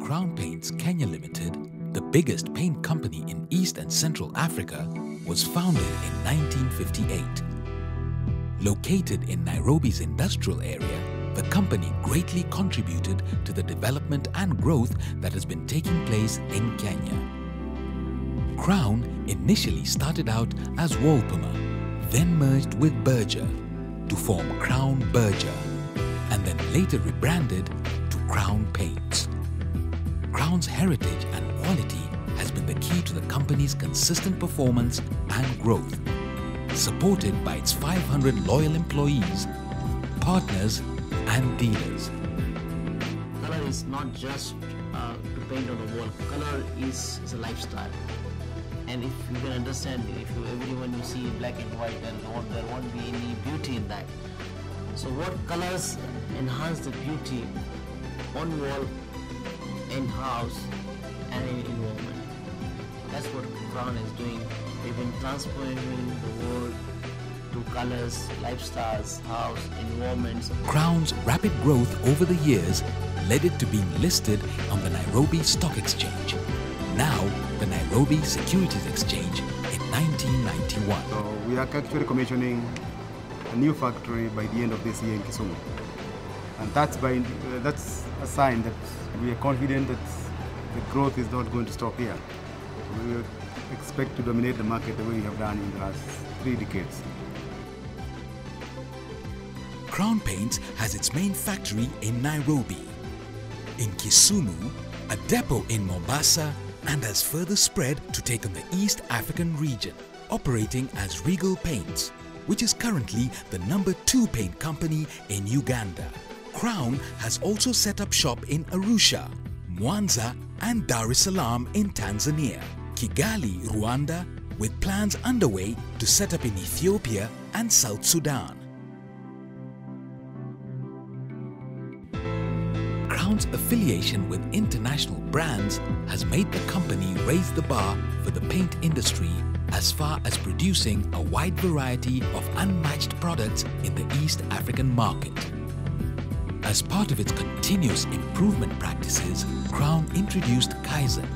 Crown Paints Kenya Limited, the biggest paint company in East and Central Africa, was founded in 1958. Located in Nairobi's industrial area, the company greatly contributed to the development and growth that has been taking place in Kenya. Crown initially started out as Walpamur, then merged with Berger to form Crown Berger, and then later rebranded to Crown Paints. Crown's heritage and quality has been the key to the company's consistent performance and growth, supported by its 500 loyal employees, partners, and dealers. Color is not just uh, to paint on a wall. Color is, is a lifestyle. And if you can understand, if you, everyone you see black and white, then there won't be any beauty in that. So what colors enhance the beauty on wall, in house, and in environment? That's what Crown is doing. They've been transforming the world to colors, lifestyles, house, environments. Crown's rapid growth over the years led it to being listed on the Nairobi Stock Exchange, now the Nairobi Securities Exchange in 1991. So we are actually commissioning a new factory by the end of this year in Kisumu. And that's, by, uh, that's a sign that we are confident that the growth is not going to stop here. We will expect to dominate the market the way we have done in the last three decades. Crown Paints has its main factory in Nairobi, in Kisumu, a depot in Mombasa, and has further spread to take on the East African region, operating as Regal Paints, which is currently the number two paint company in Uganda. Crown has also set up shop in Arusha, Mwanza, and Dar es Salaam in Tanzania, Kigali, Rwanda, with plans underway to set up in Ethiopia and South Sudan. Crown's affiliation with international brands has made the company raise the bar for the paint industry as far as producing a wide variety of unmatched products in the East African market. As part of its continuous improvement practices, Crown introduced Kaizen,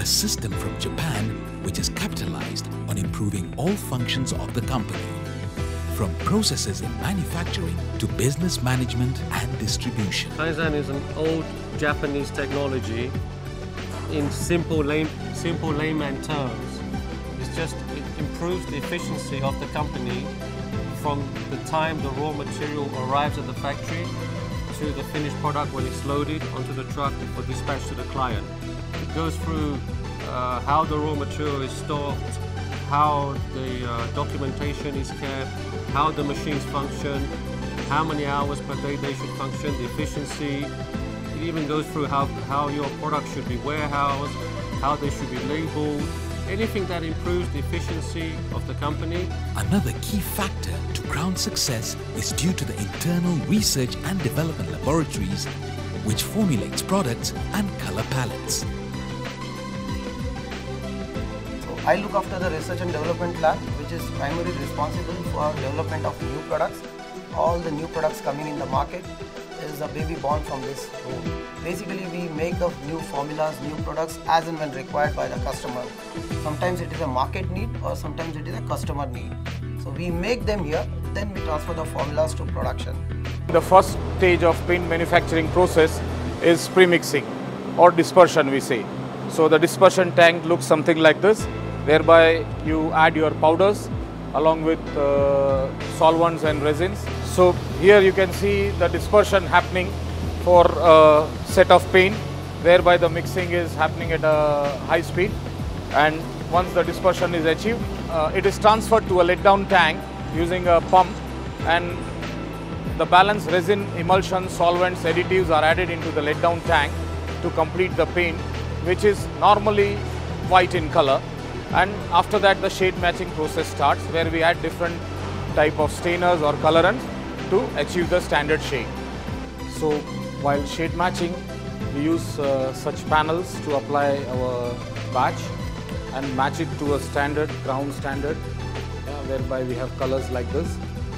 a system from Japan which is capitalized on improving all functions of the company, from processes in manufacturing to business management and distribution. Kaizen is an old Japanese technology in simple, lame, simple layman terms. It's just, it improves the efficiency of the company from the time the raw material arrives at the factory to the finished product when it's loaded onto the truck for dispatch to the client. It goes through uh, how the raw material is stored, how the uh, documentation is kept, how the machines function, how many hours per day they should function, the efficiency. It even goes through how, how your product should be warehoused, how they should be labeled, anything that improves the efficiency of the company. Another key factor to Crown's success is due to the internal research and development laboratories which formulates products and color palettes. I look after the research and development lab which is primarily responsible for development of new products. All the new products coming in the market is a baby born from this. room. basically we make the new formulas, new products as and when required by the customer. Sometimes it is a market need or sometimes it is a customer need. So we make them here, then we transfer the formulas to production. The first stage of paint manufacturing process is premixing or dispersion we say. So the dispersion tank looks something like this whereby you add your powders along with uh, solvents and resins. So here you can see the dispersion happening for a set of paint whereby the mixing is happening at a high speed. And once the dispersion is achieved, uh, it is transferred to a let down tank using a pump. And the balanced resin, emulsion, solvents, additives are added into the let down tank to complete the paint which is normally white in color and after that the shade matching process starts where we add different type of stainers or colorants to achieve the standard shade. So while shade matching we use uh, such panels to apply our batch and match it to a standard crown standard yeah, whereby we have colors like this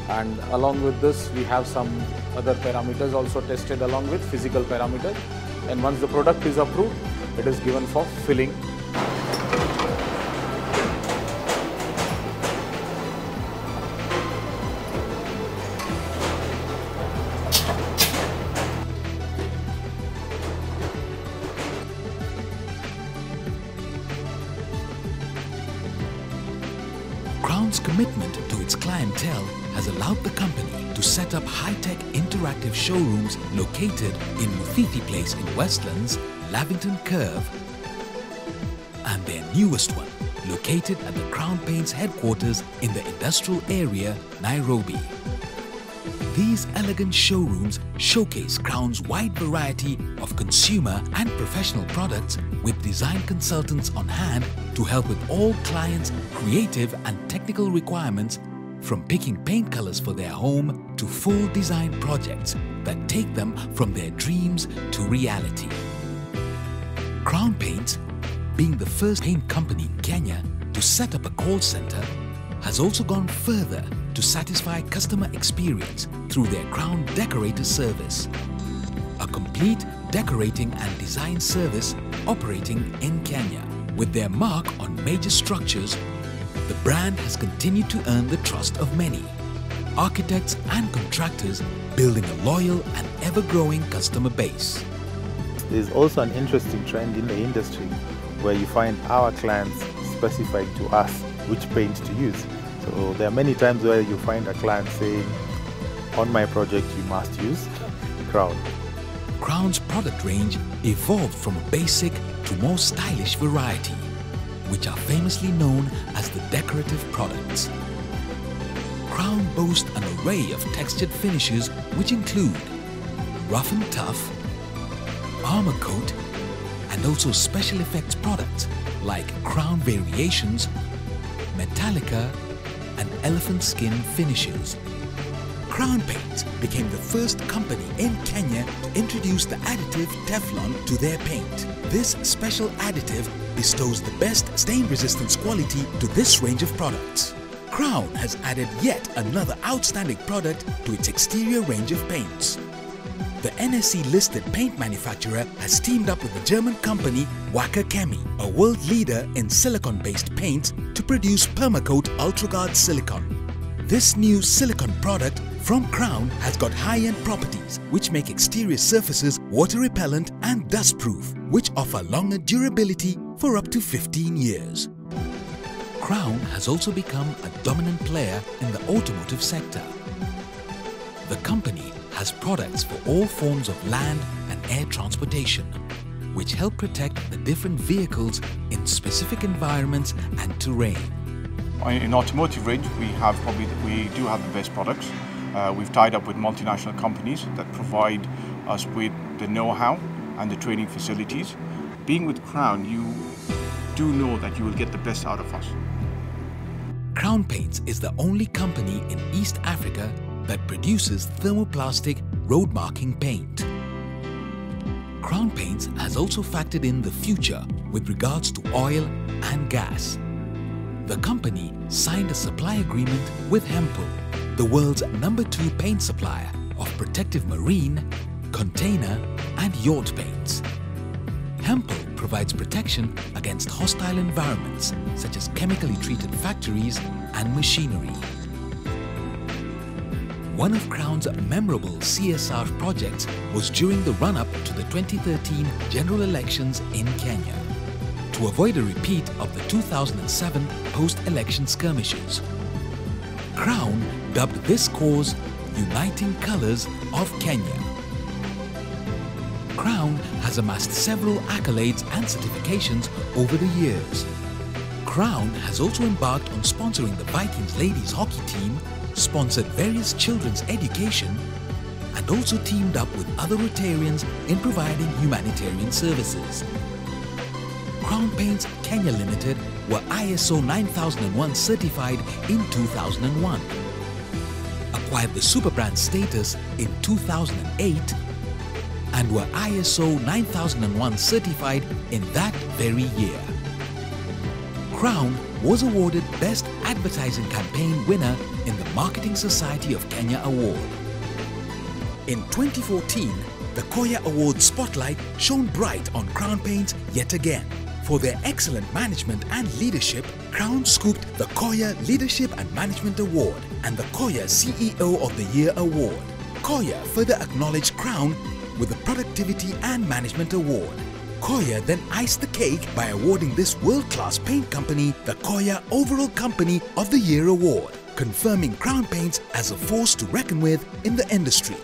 And along with this, we have some other parameters also tested along with physical parameters. And once the product is approved, it is given for filling its has allowed the company to set up high-tech interactive showrooms located in Muthithi Place in Westlands, Lavington Curve, and their newest one located at the Crown Paints headquarters in the industrial area, Nairobi. These elegant showrooms showcase Crown's wide variety of consumer and professional products with design consultants on hand to help with all clients' creative and technical requirements from picking paint colors for their home to full design projects that take them from their dreams to reality. Crown Paints, being the first paint company in Kenya to set up a call center, has also gone further to satisfy customer experience through their Crown Decorator service. A complete decorating and design service operating in Kenya. With their mark on major structures, the brand has continued to earn the trust of many. Architects and contractors building a loyal and ever-growing customer base. There's also an interesting trend in the industry where you find our clients specifying to us which paint to use. So there are many times where you find a client saying, on my project you must use Crown. Crown's product range evolved from a basic to more stylish variety, which are famously known as the decorative products. Crown boasts an array of textured finishes which include rough and tough, armor coat, and also special effects products like Crown Variations, Metallica, and elephant skin finishes. Crown Paints became the first company in Kenya to introduce the additive Teflon to their paint. This special additive bestows the best stain resistance quality to this range of products. Crown has added yet another outstanding product to its exterior range of paints. The NSE listed paint manufacturer has teamed up with the German company Wacker Chemie, a world leader in silicon based paints, to produce Permacoat UltraGuard Silicon. This new silicon product from Crown has got high-end properties which make exterior surfaces water repellent and dust proof, which offer longer durability for up to 15 years. Crown has also become a dominant player in the automotive sector. The company has products for all forms of land and air transportation, which help protect the different vehicles in specific environments and terrain. In automotive range, we have probably we do have the best products. Uh, we've tied up with multinational companies that provide us with the know-how and the training facilities. Being with Crown, you do know that you will get the best out of us. Crown Paints is the only company in East Africa that produces thermoplastic road marking paint. Crown Paints has also factored in the future with regards to oil and gas. The company signed a supply agreement with Hempel, the world's number two paint supplier of protective marine, container and yacht paints. Hempel provides protection against hostile environments such as chemically treated factories and machinery. One of Crown's memorable CSR projects was during the run-up to the 2013 general elections in Kenya to avoid a repeat of the 2007 post-election skirmishes. Crown dubbed this cause Uniting Colors of Kenya. Crown has amassed several accolades and certifications over the years. Crown has also embarked on sponsoring the Vikings ladies hockey team, sponsored various children's education, and also teamed up with other Rotarians in providing humanitarian services. Crown Paints Kenya Limited were ISO 9001 certified in 2001, acquired the superbrand status in 2008, and were ISO 9001 certified in that very year. Crown was awarded Best Advertising Campaign winner in the Marketing Society of Kenya Award. In 2014, the COYA Award spotlight shone bright on Crown Paints yet again. For their excellent management and leadership, Crown scooped the COYA Leadership and Management Award and the COYA CEO of the Year Award. COYA further acknowledged Crown with the Productivity and Management Award. COYA then iced the cake by awarding this world-class paint company the COYA Overall Company of the Year Award, confirming Crown Paints as a force to reckon with in the industry.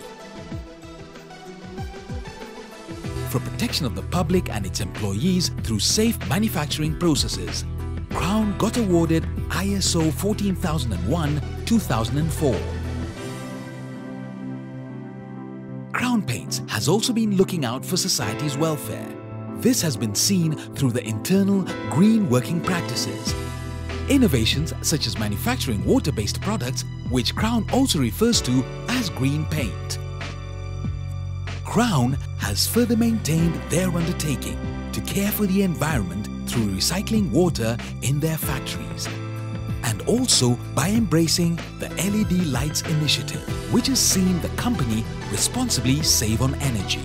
For protection of the public and its employees through safe manufacturing processes, Crown got awarded ISO 14001-2004. Crown Paints has also been looking out for society's welfare. This has been seen through the internal green working practices. Innovations such as manufacturing water-based products, which Crown also refers to as green paint. Crown has further maintained their undertaking to care for the environment through recycling water in their factories and also by embracing the LED Lights initiative, which has seen the company responsibly save on energy.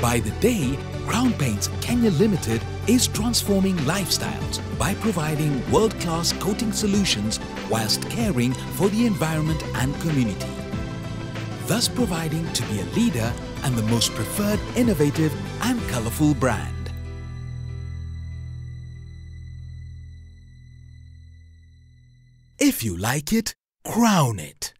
By the day, Crown Paints Kenya Limited is transforming lifestyles by providing world-class coating solutions whilst caring for the environment and community. Thus providing to be a leader and the most preferred innovative and colourful brand. If you like it, crown it.